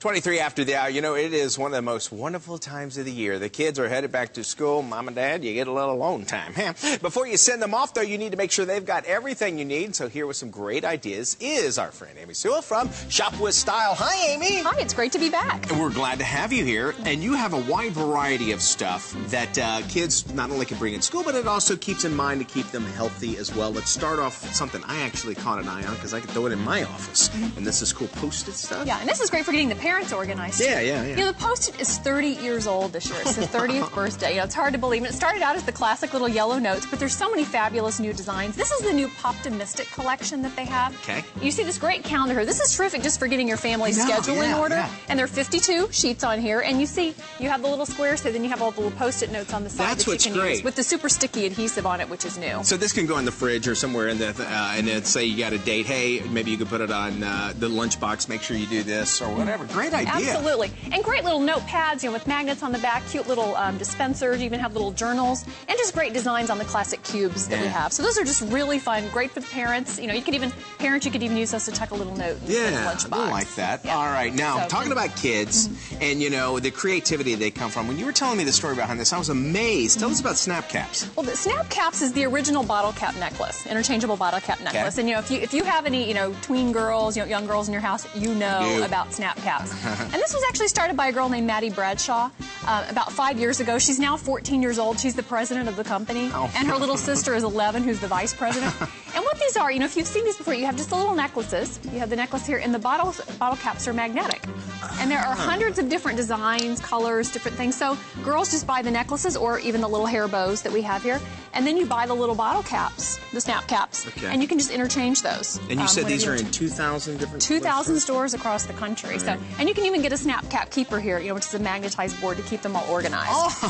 23 after the hour. You know, it is one of the most wonderful times of the year. The kids are headed back to school. Mom and Dad, you get a little alone time. Before you send them off, though, you need to make sure they've got everything you need. So here with some great ideas is our friend Amy Sewell from Shop with Style. Hi, Amy. Hi, it's great to be back. And we're glad to have you here. And you have a wide variety of stuff that uh, kids not only can bring in school, but it also keeps in mind to keep them healthy as well. Let's start off with something I actually caught an eye on because I could throw it in my office. And this is cool post-it stuff. Yeah, and this is great for getting the parents organized. Yeah, yeah, yeah. You know, the Post-it is 30 years old this year. It's the 30th birthday. You know, it's hard to believe. And it started out as the classic little yellow notes, but there's so many fabulous new designs. This is the new Poptimistic collection that they have. Okay. You see this great calendar here. This is terrific just for getting your family know, schedule in order. yeah. And there are 52 sheets on here. And you see, you have the little squares so then you have all the little Post-it notes on the side That's that you what's can great. use with the super sticky adhesive on it, which is new. So this can go in the fridge or somewhere in the, uh, and then say you got a date. Hey, maybe you could put it on uh, the lunchbox. Make sure you do this or whatever. Great idea. Absolutely. And great little notepads, you know, with magnets on the back, cute little um, dispensers, you even have little journals, and just great designs on the classic cubes that we have. So those are just really fun, great for the parents. You know, you could even, parents, you could even use those to tuck a little note in the Yeah, lunchbox. I like that. Yeah. All right, now So- Mm-hmm. talking about kids and you know the creativity they come from. When you were telling me the story behind this, I was amazed. Tell us about snap caps. Well, the snap caps is the original bottle cap necklace, interchangeable bottle cap necklace. Okay. And you know, if you if you have any, you know, tween girls, you know, young girls in your house, you know about snap caps. and this was actually started by a girl named Maddie Bradshaw uh, about five years ago. She's now 14 years old. She's the president of the company, Oh. and her little sister is 11, who's the vice president. and these are, you know, if you've seen these before, you have just the little necklaces. You have the necklace here, and the bottles bottle caps are magnetic. And there are hundreds of different designs, colors, different things. So girls just buy the necklaces or even the little hair bows that we have here. And then you buy the little bottle caps, the snap caps. Okay. And you can just interchange those. And you um, said these are in 2,000 different 2,000 stores? stores across the country. So, and you can even get a snap cap keeper here, you know, which is a magnetized board to keep them all organized.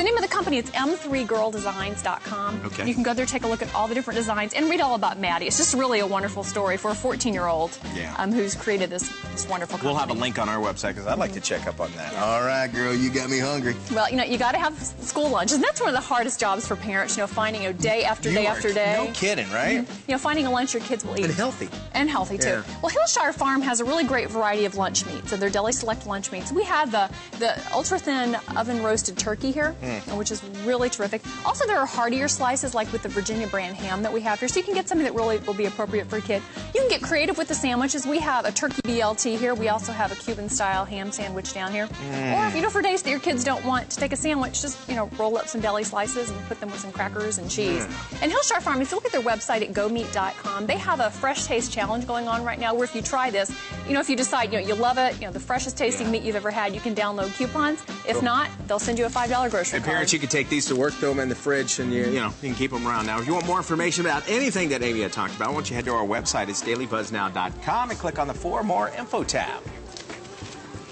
The name of the company is m3girldesigns.com. Okay. You can go there, take a look at all the different designs, and read all about Maddie. It's just really a wonderful story for a 14-year-old Yeah. um, who's created this, this wonderful company. We'll have a link on our website because I'd like to check up on that. All right, girl, you got me hungry. Well, you know, you got to have school lunches, and that's one of the hardest jobs for parents. You know, finding know day after You day after day. No kidding, right? You know, finding a lunch your kids will eat. And healthy. And healthy too. Yeah. Well, Hillshire Farm has a really great variety of lunch meats, and they're deli select lunch meats. We have the the ultra thin oven roasted turkey here, Hmm. which is really terrific. Also, there are heartier slices like with the Virginia brand ham that we have here, so you can get something that really will be appropriate for a kid. You can get creative with the sandwiches. We have a turkey BLT here. We also have a Cuban style ham sandwich down here. Hmm. Or if you know for days that your kids don't want to take a sandwich, just you know roll up some deli slices and put them with some crackers and cheese. And Hillshire Farm, if you look at their website at gomeat.com, they have a fresh taste challenge going on right now where if you try this, you know, if you decide, you know, you love it, you know, the freshest tasting Yeah. meat you've ever had, you can download coupons. If not, they'll send you a $5 grocery And card. parents, you can take these to work, throw them in the fridge, and you, you know you can keep them around. Now, if you want more information about anything that Amy had talked about, I want you head to our website. It's dailybuzznow.com and click on the For More Info tab.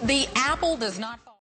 The apple does not fall.